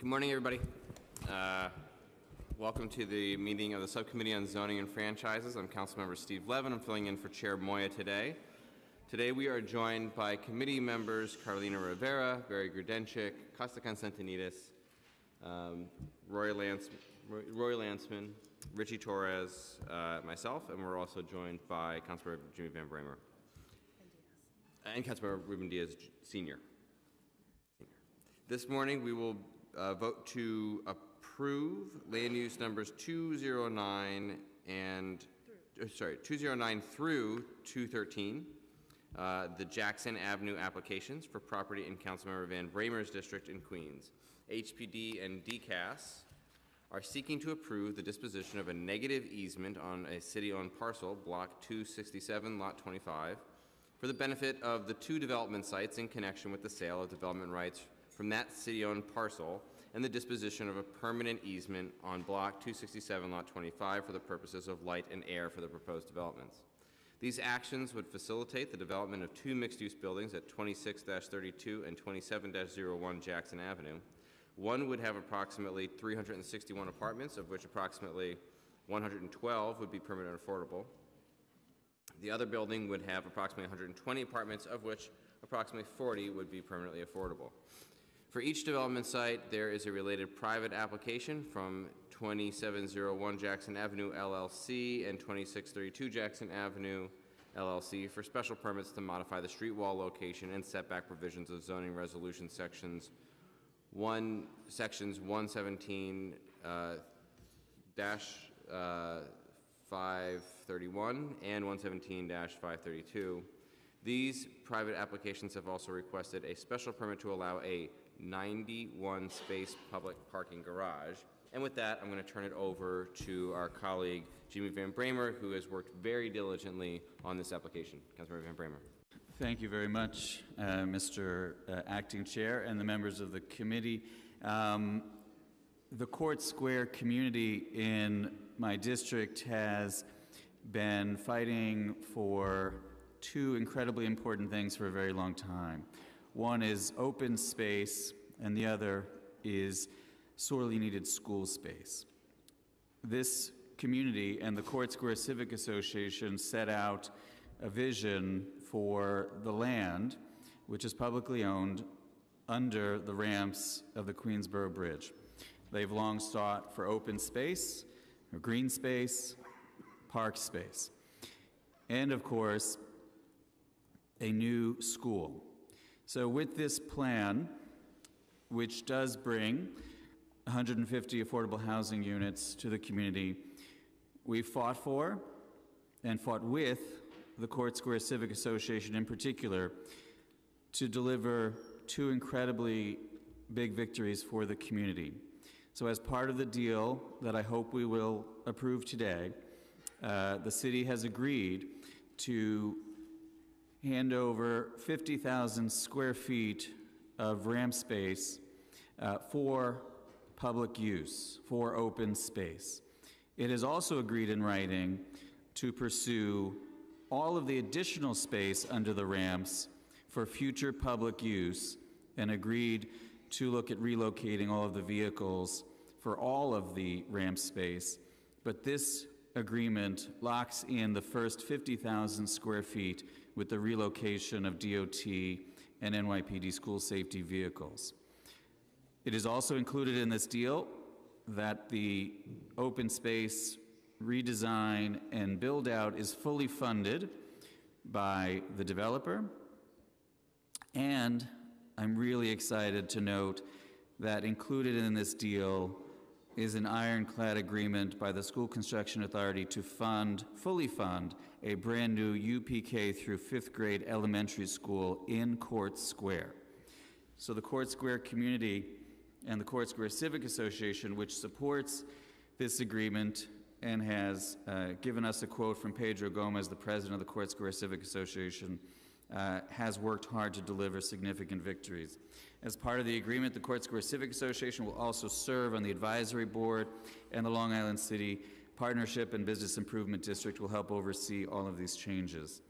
Good morning, everybody. Uh, Welcome to the meeting of the Subcommittee on Zoning and Franchises. I'm Councilmember Steve Levin. I'm filling in for Chair Moya today. Today, we are joined by committee members Carlina Rivera, Barry Grodenchik, Costa Constantinides, um, Roy Lance, Rory Lancman, Ritchie Torres, uh, myself, and we're also joined by Councilmember Jimmy Van Bramer. And Councilmember Ruben Diaz Senior. This morning, we will uh, vote to approve land use numbers 209 and, uh, sorry, 209 through 213, uh, the Jackson Avenue applications for property in Councilmember Van Bramer's district in Queens. HPD and DCAS are seeking to approve the disposition of a negative easement on a city-owned parcel, Block 267, Lot 25, for the benefit of the two development sites in connection with the sale of development rights from that city-owned parcel and the disposition of a permanent easement on Block 267, Lot 25 for the purposes of light and air for the proposed developments. These actions would facilitate the development of two mixed-use buildings at 26-32 and 27-01 Jackson Avenue. One would have approximately 361 apartments, of which approximately 112 would be permanent affordable. The other building would have approximately 120 apartments, of which approximately 40 would be permanently affordable. For each development site, there is a related private application from 2701 Jackson Avenue LLC and 2632 Jackson Avenue LLC for special permits to modify the street wall location and setback provisions of zoning resolution sections 1, sections 117 uh, dash uh, 531 and 117 dash 532. These private applications have also requested a special permit to allow a 91-space public parking garage. And with that, I'm going to turn it over to our colleague Jimmy Van Bramer, who has worked very diligently on this application. Councilmember Van Bramer. Thank you very much, uh, Mr. uh, Acting Chair and the members of the committee. Um, The Court Square community in my district has been fighting for two incredibly important things for a very long time. One is open space, and the other is sorely needed school space. This community and the Court Square Civic Association set out a vision for the land, which is publicly owned, under the ramps of the Queensboro Bridge. They've long sought for open space, or green space, park space, and of course, a new school. So, with this plan, which does bring 150 affordable housing units to the community, we fought for and fought with the Court Square Civic Association in particular to deliver two incredibly big victories for the community. So, as part of the deal that I hope we will approve today, uh, the city has agreed to hand over 50,000 square feet of ramp space uh, for public use, for open space. It has also agreed in writing to pursue all of the additional space under the ramps for future public use and agreed to look at relocating all of the vehicles for all of the ramp space. But this agreement locks in the first 50,000 square feet with the relocation of DOT and NYPD school safety vehicles. It is also included in this deal that the open space redesign and build out is fully funded by the developer. And I'm really excited to note that included in this deal is an ironclad agreement by the School Construction Authority to fund, fully fund, a brand new UPK through fifth grade elementary school in Court Square. So the Court Square community and the Court Square Civic Association, which supports this agreement and has uh, given us a quote from Pedro Gomez, the president of the Court Square Civic Association, uh, has worked hard to deliver significant victories. As part of the agreement, the Court Square Civic Association will also serve on the advisory board, and the Long Island City Partnership and Business Improvement District will help oversee all of these changes.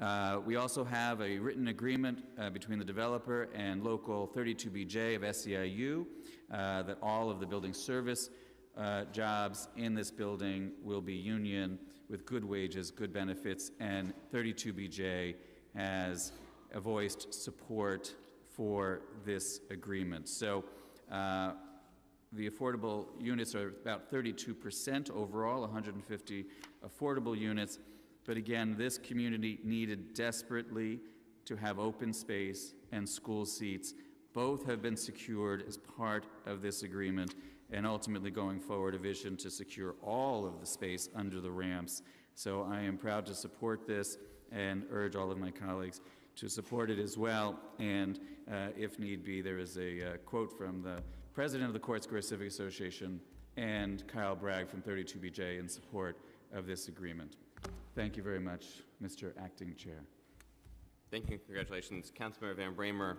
Uh, We also have a written agreement uh, between the developer and local 32BJ of SEIU uh, that all of the building service uh, jobs in this building will be union with good wages, good benefits, and 32BJ has voiced support for this agreement. So uh, the affordable units are about 32% overall, 150 affordable units. But again, this community needed desperately to have open space and school seats. Both have been secured as part of this agreement, and ultimately going forward, a vision to secure all of the space under the ramps. So I am proud to support this and urge all of my colleagues to support it as well. And uh, if need be, there is a uh, quote from the president of the Court Square Civic Association and Kyle Bragg from 32BJ in support of this agreement. Thank you very much, Mr. Acting Chair. Thank you, and congratulations, Councilmember Van Bramer,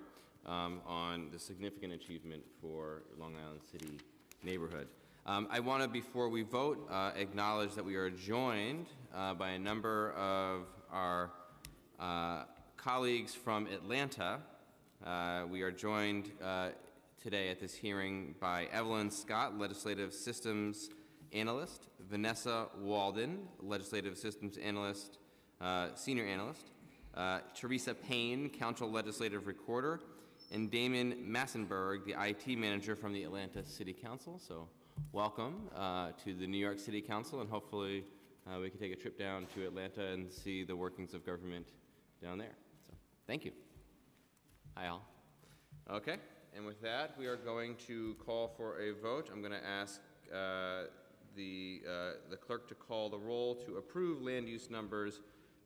um, on the significant achievement for Long Island City neighborhood. Um, I want to, before we vote, uh, acknowledge that we are joined uh, by a number of our uh, colleagues from Atlanta. Uh, We are joined uh, today at this hearing by Evelyn Scott, Legislative Systems Analyst, Vanessa Walden, Legislative Systems Analyst, uh, Senior Analyst, Teresa Payne, Council Legislative Recorder, and Damon Massenberg, the IT Manager from the Atlanta City Council. So welcome uh, to the New York City Council, and hopefully uh, we can take a trip down to Atlanta and see the workings of government down there. So thank you. Hi, all. Okay, and with that, we are going to call for a vote. I'm going to ask uh, the, uh, the clerk to call the roll to approve land use numbers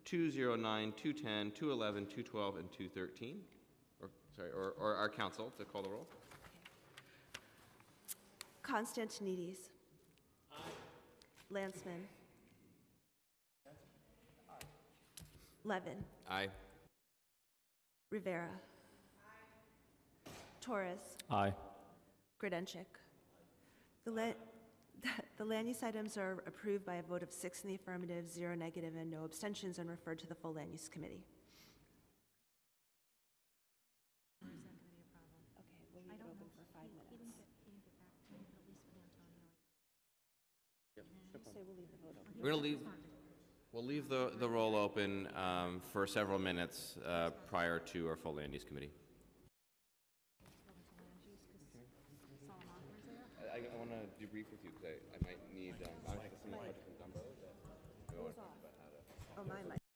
209, 210, 211, 212, and 213. Or, sorry, or, or our council to call the roll. Constantinides. Lancman. Levin. Aye. Rivera. Aye. Torres. Aye. Grodenchik. The la- the land use items are approved by a vote of six in the affirmative, zero negative, and no abstentions, and referred to the full land use committee. Okay, we'll leave it open for five minutes. Say we'll leave the vote open. We're going to leave, we'll leave the, the roll open um, for several minutes uh, prior to our full land use committee. I, I want to debrief with you because I, I might need, um, I have some questions on both. Oh, mine might.